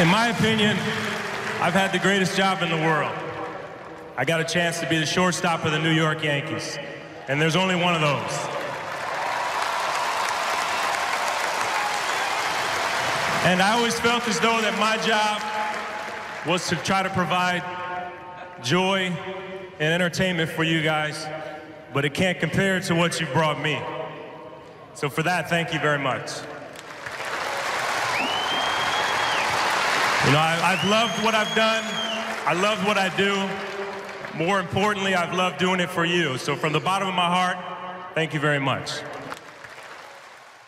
In my opinion, I've had the greatest job in the world. I got a chance to be the shortstop of the New York Yankees, and there's only one of those. And I always felt as though that my job was to try to provide joy and entertainment for you guys, but it can't compare to what you brought me. So for that, thank you very much. You know, I, I've loved what I've done. I love what I do. More importantly, I've loved doing it for you. So from the bottom of my heart, thank you very much.